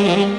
Mm-hmm.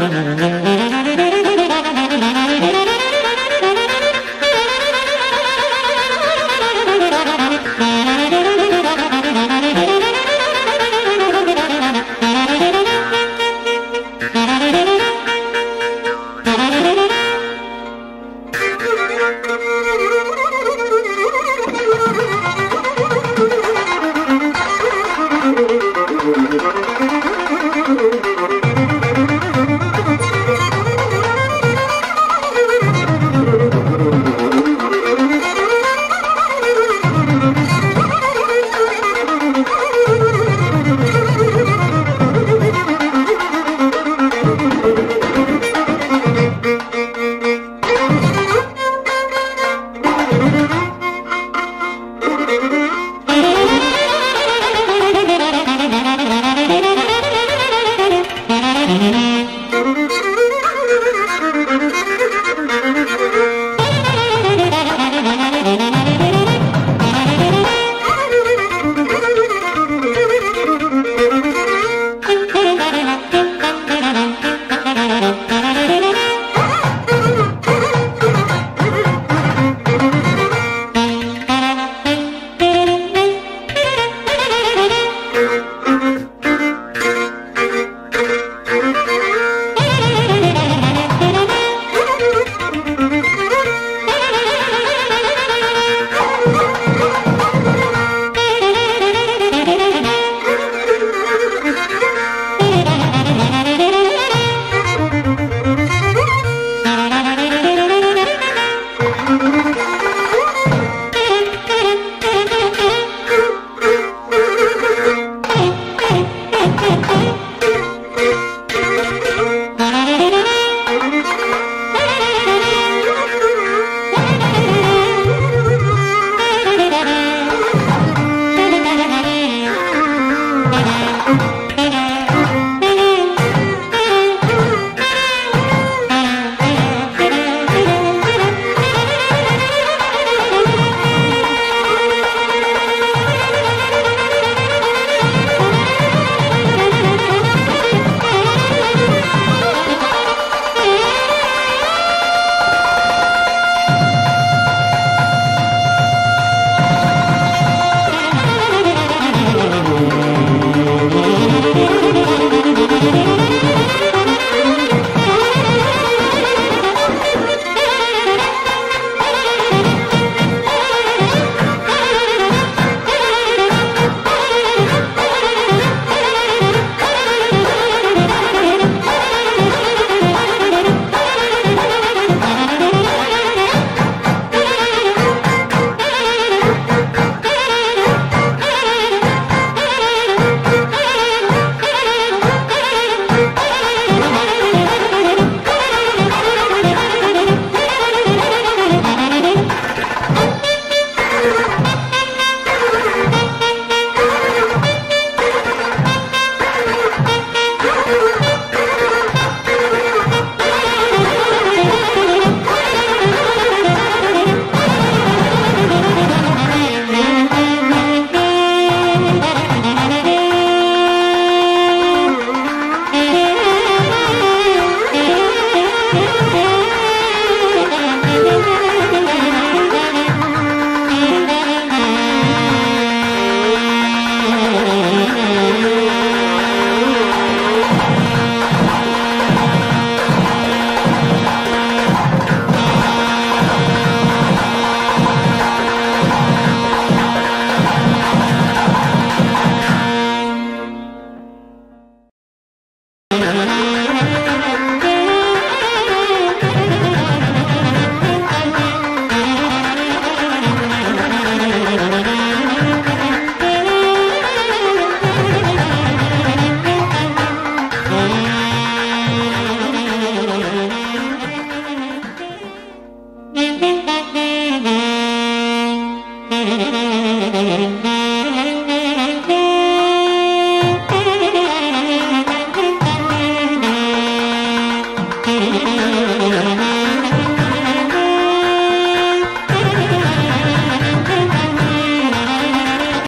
no, no, no, no.